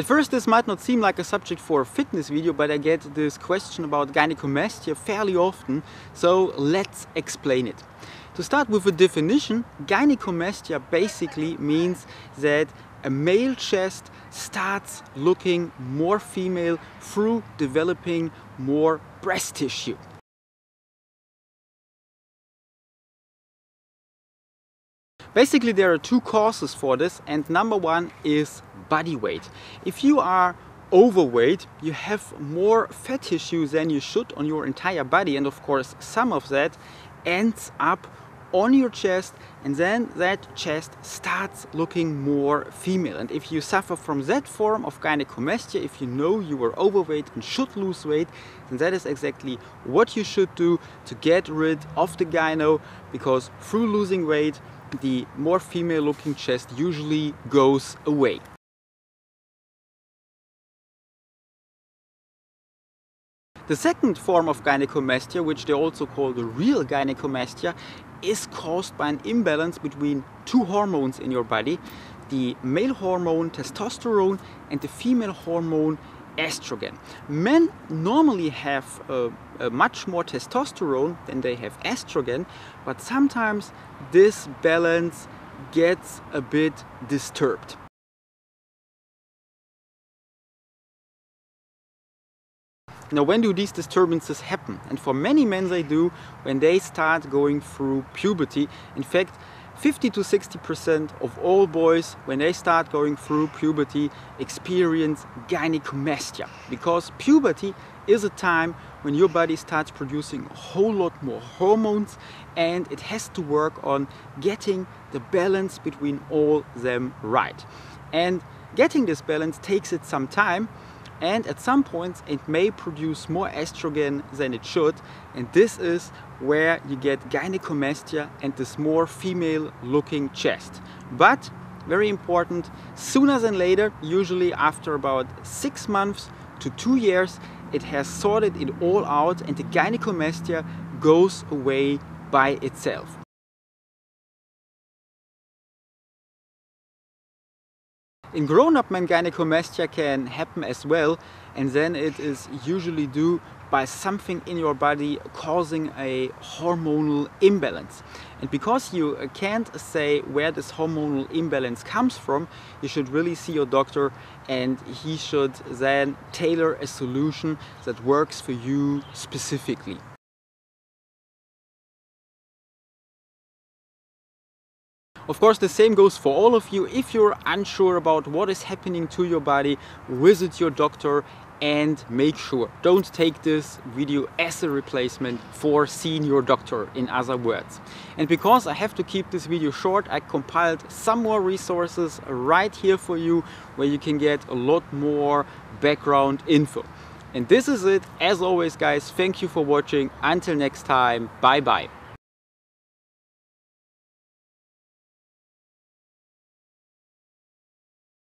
At first this might not seem like a subject for a fitness video, but I get this question about gynecomastia fairly often, so let's explain it. To start with a definition, gynecomastia basically means that a male chest starts looking more female through developing more breast tissue. Basically there are two causes for this and number one is body weight. If you are overweight, you have more fat tissue than you should on your entire body and of course some of that ends up on your chest and then that chest starts looking more female and if you suffer from that form of gynecomastia if you know you are overweight and should lose weight then that is exactly what you should do to get rid of the gyno because through losing weight the more female looking chest usually goes away. The second form of gynecomastia, which they also call the real gynecomastia, is caused by an imbalance between two hormones in your body, the male hormone testosterone and the female hormone estrogen. Men normally have uh, uh, much more testosterone than they have estrogen, but sometimes this balance gets a bit disturbed. Now when do these disturbances happen? And for many men they do when they start going through puberty. In fact, 50 to 60% of all boys, when they start going through puberty, experience gynecomastia. Because puberty is a time when your body starts producing a whole lot more hormones and it has to work on getting the balance between all them right. And getting this balance takes it some time and at some points it may produce more estrogen than it should and this is where you get gynecomastia and this more female looking chest. But very important, sooner than later, usually after about six months to two years, it has sorted it all out and the gynecomastia goes away by itself. In grown-up men gynecomastia can happen as well and then it is usually due by something in your body causing a hormonal imbalance. And because you uh, can't say where this hormonal imbalance comes from, you should really see your doctor and he should then tailor a solution that works for you specifically. Of course, the same goes for all of you. If you're unsure about what is happening to your body, visit your doctor and make sure. Don't take this video as a replacement for seeing your doctor in other words. And because I have to keep this video short I compiled some more resources right here for you where you can get a lot more background info. And this is it. As always guys thank you for watching. Until next time bye bye